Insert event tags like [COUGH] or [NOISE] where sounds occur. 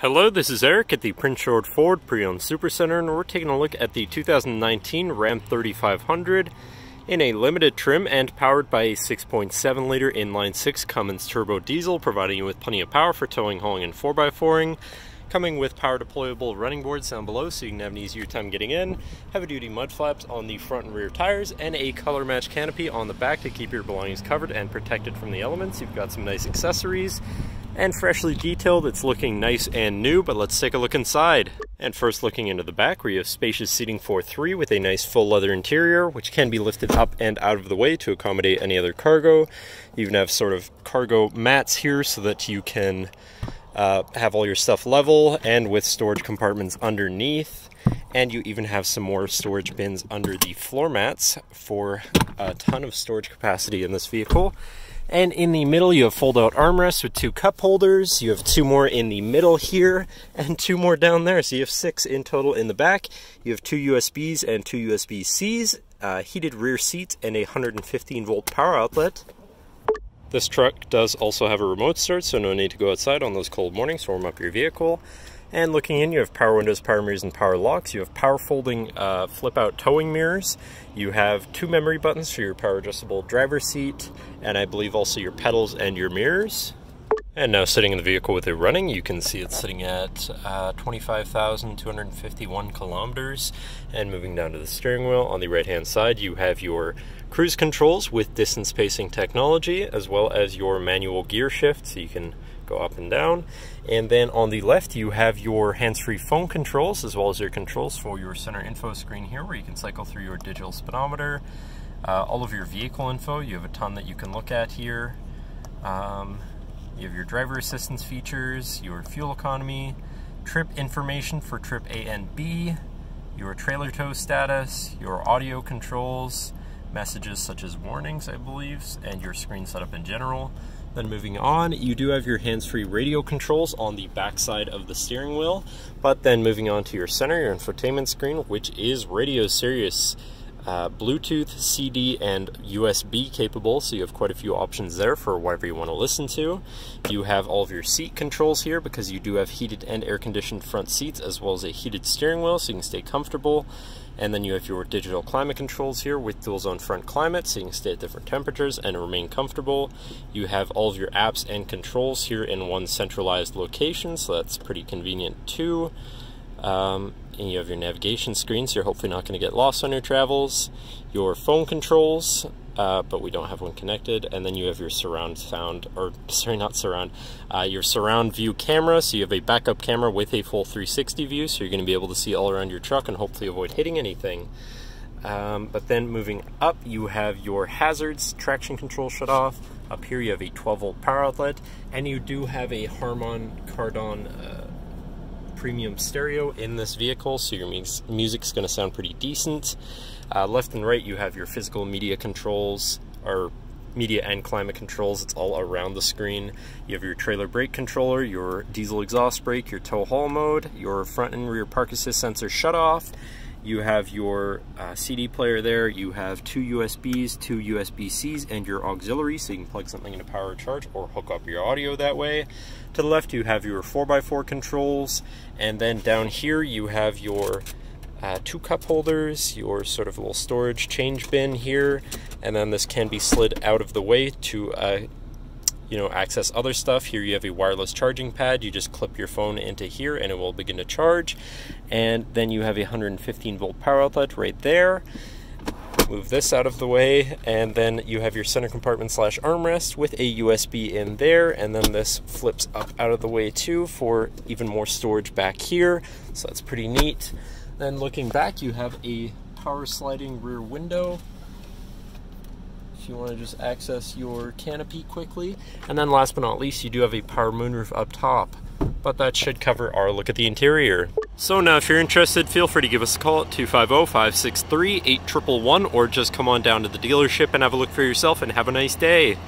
Hello, this is Eric at the Prince George Ford Pre-Owned Supercenter, and we're taking a look at the 2019 Ram 3500 in a limited trim and powered by a 6.7 liter inline 6 Cummins turbo diesel, providing you with plenty of power for towing, hauling, and 4x4ing. Coming with power deployable running boards down below so you can have an easier time getting in, heavy duty mud flaps on the front and rear tires, and a color match canopy on the back to keep your belongings covered and protected from the elements. You've got some nice accessories and freshly detailed. It's looking nice and new, but let's take a look inside. And first looking into the back where you have spacious seating for three with a nice full leather interior, which can be lifted up and out of the way to accommodate any other cargo. You even have sort of cargo mats here so that you can uh, have all your stuff level and with storage compartments underneath. And you even have some more storage bins under the floor mats for a ton of storage capacity in this vehicle. And in the middle, you have fold-out armrests with two cup holders. You have two more in the middle here [LAUGHS] and two more down there. So you have six in total in the back. You have two USBs and two USB-Cs, uh, heated rear seat, and a 115 volt power outlet. This truck does also have a remote start, so no need to go outside on those cold mornings to warm up your vehicle. And looking in, you have power windows, power mirrors, and power locks. You have power folding uh, flip-out towing mirrors. You have two memory buttons for your power adjustable driver seat, and I believe also your pedals and your mirrors. And now sitting in the vehicle with it running, you can see it's sitting at uh, 25,251 kilometers. And moving down to the steering wheel, on the right hand side, you have your cruise controls with distance pacing technology, as well as your manual gear shift, so you can go up and down. And then on the left, you have your hands-free phone controls, as well as your controls for your center info screen here, where you can cycle through your digital speedometer, uh, all of your vehicle info. You have a ton that you can look at here. Um, you have your driver assistance features, your fuel economy, trip information for trip A and B, your trailer tow status, your audio controls, messages such as warnings, I believe, and your screen setup in general. Then moving on, you do have your hands-free radio controls on the back side of the steering wheel, but then moving on to your center, your infotainment screen, which is Radio Sirius uh, Bluetooth, CD, and USB capable, so you have quite a few options there for whatever you want to listen to. You have all of your seat controls here because you do have heated and air-conditioned front seats as well as a heated steering wheel so you can stay comfortable. And then you have your digital climate controls here with dual zone front climate so you can stay at different temperatures and remain comfortable. You have all of your apps and controls here in one centralized location, so that's pretty convenient too. Um, and you have your navigation screen, so you're hopefully not going to get lost on your travels. Your phone controls, uh, but we don't have one connected. And then you have your surround sound, or [LAUGHS] sorry, not surround, uh, your surround view camera. So you have a backup camera with a full 360 view, so you're going to be able to see all around your truck and hopefully avoid hitting anything. Um, but then moving up, you have your hazards, traction control shut off. Up here, you have a 12 volt power outlet, and you do have a Harman Kardon. Uh, premium stereo in this vehicle, so your music's going to sound pretty decent. Uh, left and right, you have your physical media controls, or media and climate controls. It's all around the screen. You have your trailer brake controller, your diesel exhaust brake, your tow haul mode, your front and rear park assist sensor shut off, you have your uh, CD player there, you have two USBs, two USB-Cs, and your auxiliary, so you can plug something into power charge or hook up your audio that way. To the left, you have your 4x4 controls, and then down here, you have your uh, two cup holders, your sort of little storage change bin here, and then this can be slid out of the way to uh, you know, access other stuff. Here you have a wireless charging pad. You just clip your phone into here and it will begin to charge. And then you have a 115 volt power outlet right there. Move this out of the way, and then you have your center compartment slash armrest with a USB in there, and then this flips up out of the way too for even more storage back here. So that's pretty neat. Then looking back, you have a power sliding rear window you want to just access your canopy quickly. And then last but not least, you do have a power moonroof up top. But that should cover our look at the interior. So now if you're interested, feel free to give us a call at 250-563-8111 or just come on down to the dealership and have a look for yourself and have a nice day.